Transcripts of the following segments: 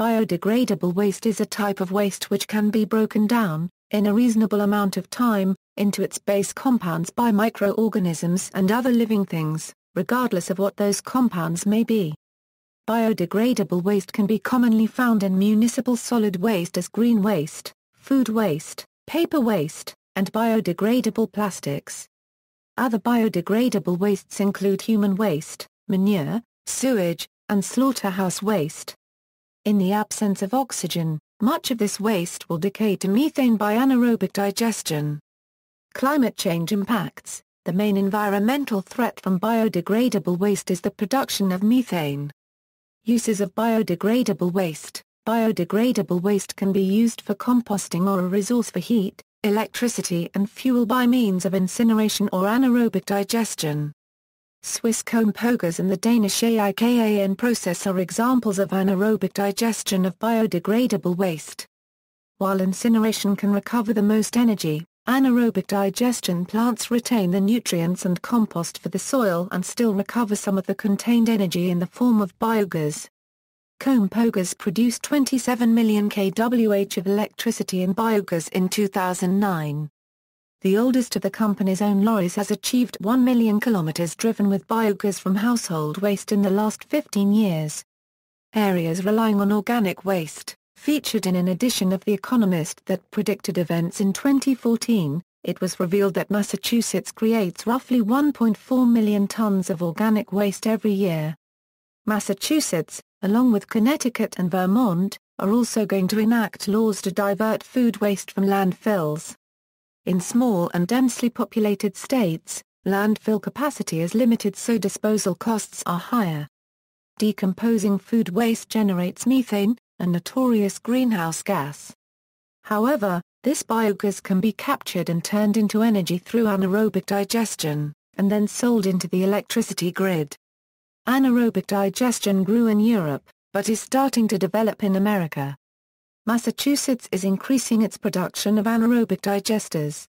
Biodegradable waste is a type of waste which can be broken down, in a reasonable amount of time, into its base compounds by microorganisms and other living things, regardless of what those compounds may be. Biodegradable waste can be commonly found in municipal solid waste as green waste, food waste, paper waste, and biodegradable plastics. Other biodegradable wastes include human waste, manure, sewage, and slaughterhouse waste. In the absence of oxygen, much of this waste will decay to methane by anaerobic digestion. Climate change impacts The main environmental threat from biodegradable waste is the production of methane. Uses of biodegradable waste Biodegradable waste can be used for composting or a resource for heat, electricity and fuel by means of incineration or anaerobic digestion. Swiss Kompogas and the Danish AIKAN process are examples of anaerobic digestion of biodegradable waste. While incineration can recover the most energy, anaerobic digestion plants retain the nutrients and compost for the soil and still recover some of the contained energy in the form of biogas. Kompogas produced 27 million kWh of electricity in biogas in 2009. The oldest of the company's own lorries has achieved 1 million kilometers driven with biogas from household waste in the last 15 years. Areas relying on organic waste, featured in an edition of The Economist that predicted events in 2014, it was revealed that Massachusetts creates roughly 1.4 million tons of organic waste every year. Massachusetts, along with Connecticut and Vermont, are also going to enact laws to divert food waste from landfills. In small and densely populated states, landfill capacity is limited so disposal costs are higher. Decomposing food waste generates methane, a notorious greenhouse gas. However, this biogas can be captured and turned into energy through anaerobic digestion, and then sold into the electricity grid. Anaerobic digestion grew in Europe, but is starting to develop in America. Massachusetts is increasing its production of anaerobic digesters.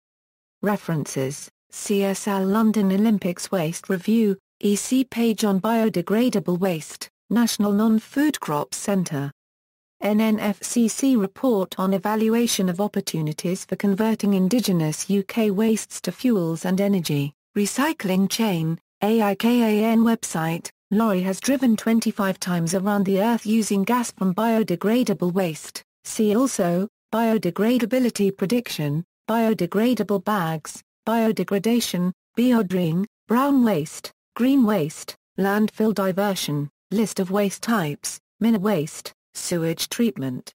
References, CSL London Olympics Waste Review, EC page on biodegradable waste, National Non-Food Crops Centre. NNFCC report on evaluation of opportunities for converting indigenous UK wastes to fuels and energy, recycling chain, AIKAN website, Lorry has driven 25 times around the Earth using gas from biodegradable waste. See also, biodegradability prediction, biodegradable bags, biodegradation, biodrying, brown waste, green waste, landfill diversion, list of waste types, minor waste, sewage treatment.